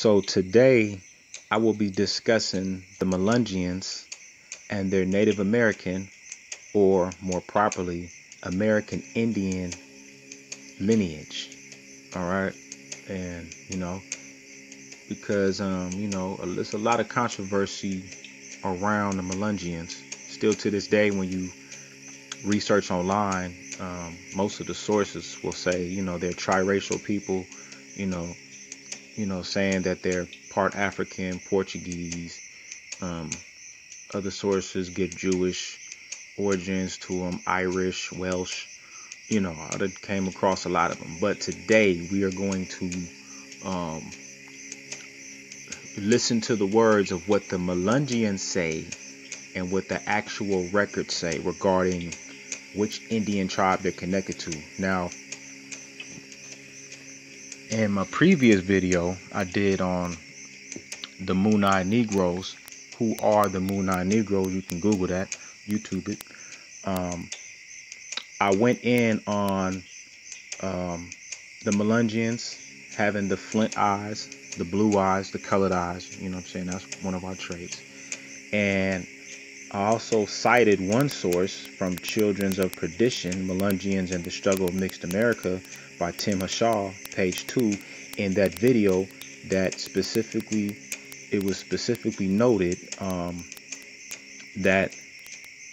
So today I will be discussing the Melungeons and their Native American, or more properly, American Indian lineage. All right, and you know, because um, you know, there's a lot of controversy around the Melungeons. Still to this day, when you research online, um, most of the sources will say, you know, they're triracial people, you know, you know, saying that they're part African, Portuguese. Um, other sources give Jewish origins to them, Irish, Welsh. You know, I came across a lot of them. But today we are going to um, listen to the words of what the Melungeons say and what the actual records say regarding which Indian tribe they're connected to. Now, in my previous video I did on the Mooneye Negroes, who are the Mooneye Negroes, you can Google that, YouTube it. Um, I went in on um, the Melungeons having the flint eyes, the blue eyes, the colored eyes. You know what I'm saying? That's one of our traits. And I also cited one source from Children of Perdition, Melungeons and the Struggle of Mixed America by Tim Hashaw, page 2, in that video that specifically, it was specifically noted um, that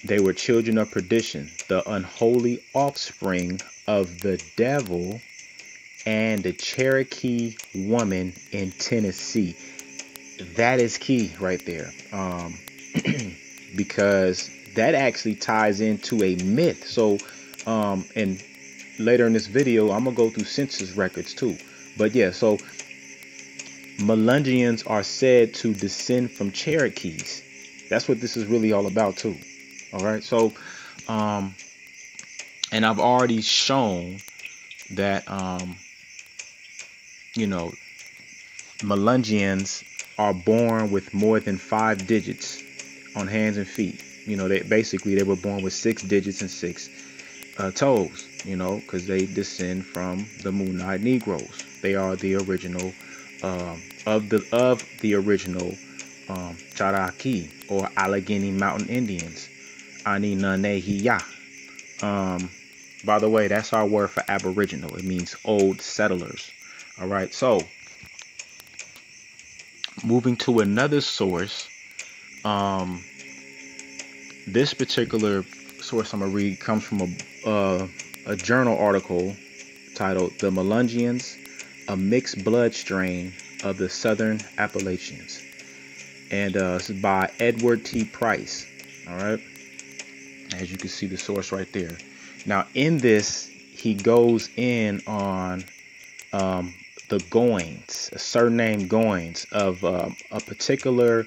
they were children of perdition, the unholy offspring of the devil and the Cherokee woman in Tennessee. That is key right there. Um, because that actually ties into a myth. So, um, and later in this video, I'm gonna go through census records too. But yeah, so Melungeons are said to descend from Cherokees. That's what this is really all about too. All right, so um, and I've already shown that um, you know Melungeons are born with more than five digits on hands and feet. You know, they basically they were born with six digits and six uh, toes. You know, because they descend from the Mooneye Negroes. They are the original um, of the of the original um, or Allegheny Mountain Indians. Ani Nane Hiya. Um, by the way, that's our word for Aboriginal. It means old settlers. All right, so moving to another source um, this particular source I'm gonna read comes from a uh, a journal article titled "The Melungeons: A Mixed Blood Strain of the Southern Appalachians," and uh, this is by Edward T. Price. All right, as you can see the source right there. Now, in this, he goes in on um, the Goins, a surname Goins of um, a particular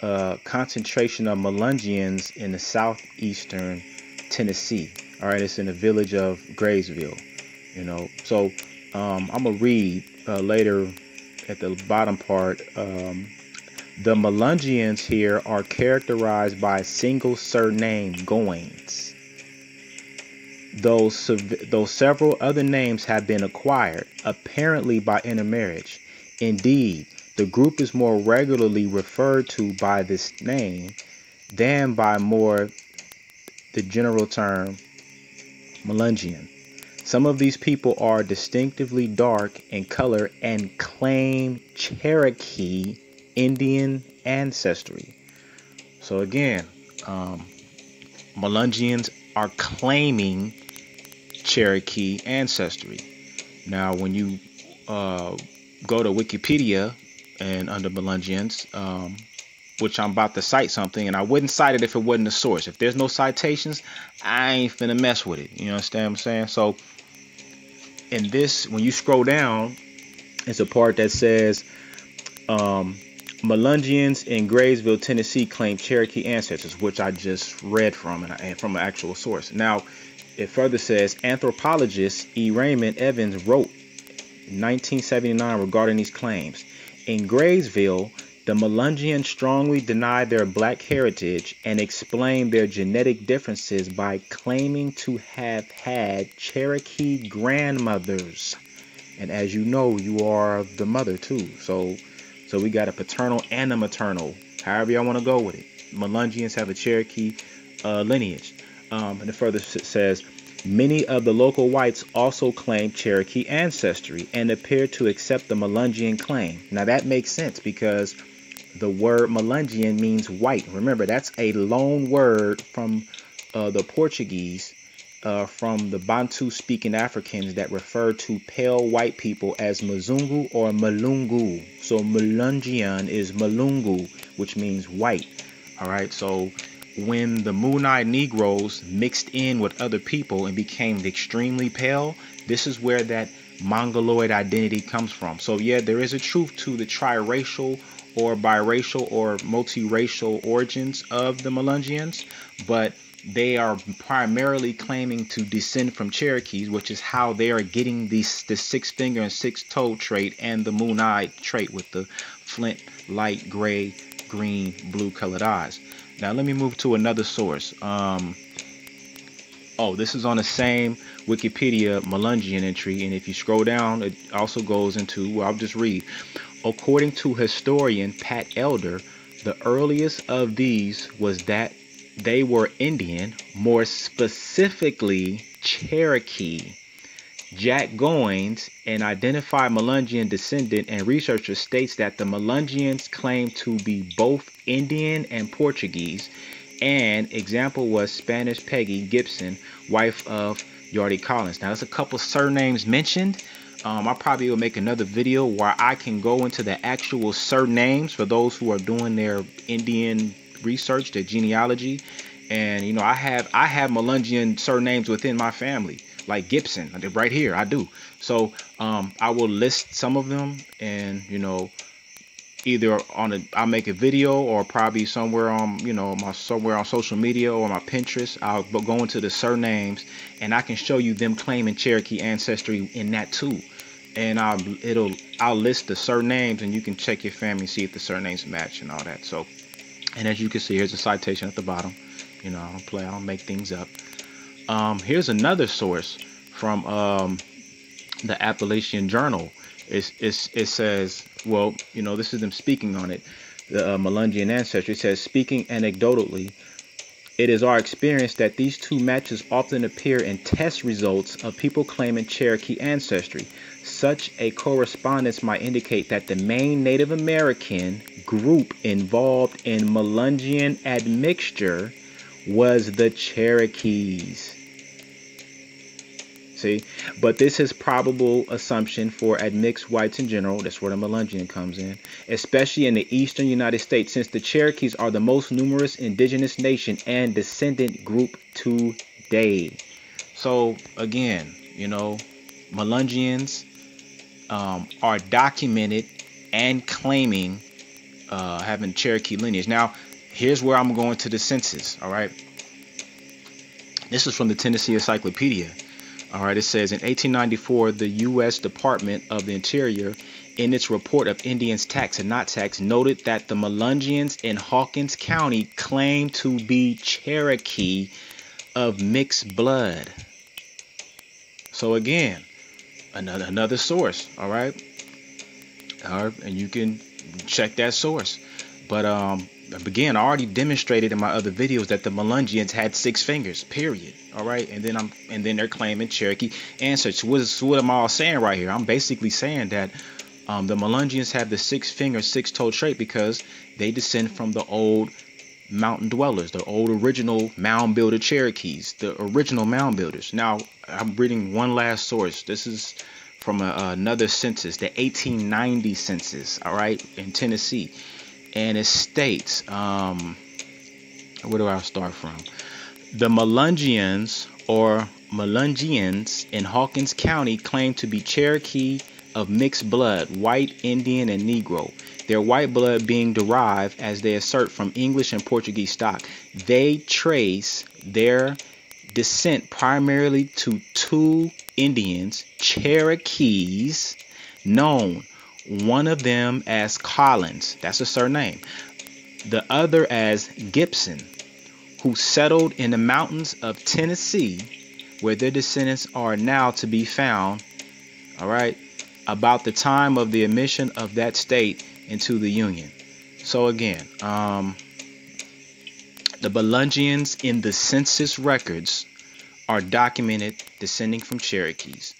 uh, concentration of Melungeons in the southeastern Tennessee. All right, it's in the village of Graysville. You know, so um, I'm gonna read uh, later at the bottom part. Um, the Melungeons here are characterized by a single surname, Goins. Though, though several other names have been acquired, apparently by intermarriage. Indeed, the group is more regularly referred to by this name than by more the general term Melungeon. Some of these people are distinctively dark in color and claim Cherokee Indian ancestry. So again, um, are claiming Cherokee ancestry. Now, when you uh, go to Wikipedia and under Melungeons, um, which I'm about to cite something, and I wouldn't cite it if it wasn't a source. If there's no citations, I ain't finna mess with it. You understand what I'm saying? So, in this, when you scroll down, it's a part that says, um, Melungeons in Graysville, Tennessee claim Cherokee ancestors, which I just read from and from an actual source. Now, it further says anthropologist E. Raymond Evans wrote 1979 regarding these claims. In Graysville, the Melungeons strongly deny their black heritage and explain their genetic differences by claiming to have had Cherokee grandmothers. And as you know, you are the mother too. So So we got a paternal and a maternal, however y'all want to go with it. Melungeons have a Cherokee uh, lineage. Um, and it further says, many of the local whites also claim Cherokee ancestry and appear to accept the Melungeon claim. Now that makes sense because the word Melungeon means white. Remember, that's a loan word from uh, the Portuguese, uh, from the Bantu speaking Africans that refer to pale white people as Mzungu or Malungu. So Melungeon is Malungu, which means white. All right, so when the Moonite Negroes mixed in with other people and became extremely pale, this is where that Mongoloid identity comes from. So yeah, there is a truth to the triracial or biracial or multiracial origins of the Melungeons, but they are primarily claiming to descend from Cherokees, which is how they are getting these the six finger and six toe trait and the moon eye trait with the flint, light gray, green, blue colored eyes. Now let me move to another source. Um, oh, this is on the same Wikipedia Melungeon entry, and if you scroll down, it also goes into. Well, I'll just read. According to historian Pat Elder, the earliest of these was that they were Indian, more specifically Cherokee. Jack Goins, an identified Melungeon descendant and researcher, states that the Melungeons claim to be both Indian and Portuguese. An example was Spanish Peggy Gibson, wife of Vardy Collins. Now, there's a couple surnames mentioned, um, I probably will make another video where I can go into the actual surnames for those who are doing their Indian research, their genealogy. And you know, I have I have Melungeon surnames within my family, like Gibson, right here. I do. So um, I will list some of them, and you know, either on a I'll make a video or probably somewhere on you know my somewhere on social media or my Pinterest. I'll go into the surnames, and I can show you them claiming Cherokee ancestry in that too and I'll it'll I'll list the surnames and you can check your family and see if the surnames match and all that. So, and as you can see, here's a citation at the bottom. You know, I don't play, I don't make things up. Um, here's another source from um, the Appalachian Journal. It says, well, you know, this is them speaking on it. The uh, ancestry says, speaking anecdotally, it is our experience that these two matches often appear in test results of people claiming Cherokee ancestry. Such a correspondence might indicate that the main Native American group involved in Melungeon admixture was the Cherokees. See, but this is probable assumption for admixed whites in general. That's where the Melungeon comes in, especially in the eastern United States, since the Cherokees are the most numerous indigenous nation and descendant group today. So again, you know, Melungeons um, are documented and claiming uh, having Cherokee lineage. Now, here's where I'm going to the census. All right. This is from the Tennessee Encyclopedia. All right. It says in 1894, the U.S. Department of the Interior, in its report of Indians tax and not tax, noted that the Melungeons in Hawkins County claimed to be Cherokee of mixed blood. So again, another another source. All right, all right, and you can check that source. But um, again, I already demonstrated in my other videos that the Melungeons had six fingers. Period. All right, and then I'm and then they're claiming Cherokee ancestors. What, is, what am I all saying right here? I'm basically saying that um, the Melungeons have the six finger, six toe trait because they descend from the old mountain dwellers, the old original mound builder Cherokees, the original mound builders. Now, I'm reading one last source. This is from a, another census, the 1890 census, all right, in Tennessee. And it states, um, where do I start from? The Melungeons or Melungeons in Hawkins County claim to be Cherokee of mixed blood, white, Indian, and Negro their white blood being derived, as they assert, from English and Portuguese stock. They trace their descent primarily to two Indians, Cherokees, known one of them as Collins, that's a surname, the other as Gibson, who settled in the mountains of Tennessee, where their descendants are now to be found. All right, about the time of the admission of that state into the Union. So again, um, the Melungeons in the census records are documented descending from Cherokees.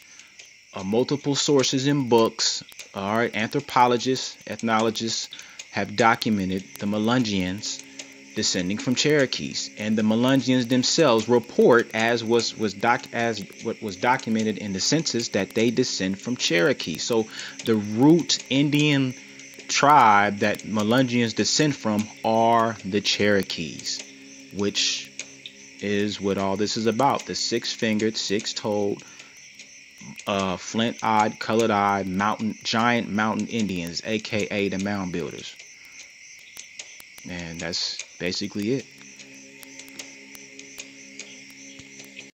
Uh, multiple sources in books, all right, anthropologists, ethnologists have documented the Melungeons descending from Cherokees, and the Melungeons themselves report, as was was doc as what was documented in the census, that they descend from Cherokee. So the root Indian tribe that Melungeons descend from are the Cherokees, which is what all this is about. The six-fingered, six-toed, uh, flint-eyed, colored-eyed mountain giant mountain Indians, aka the mound builders. And that's basically it.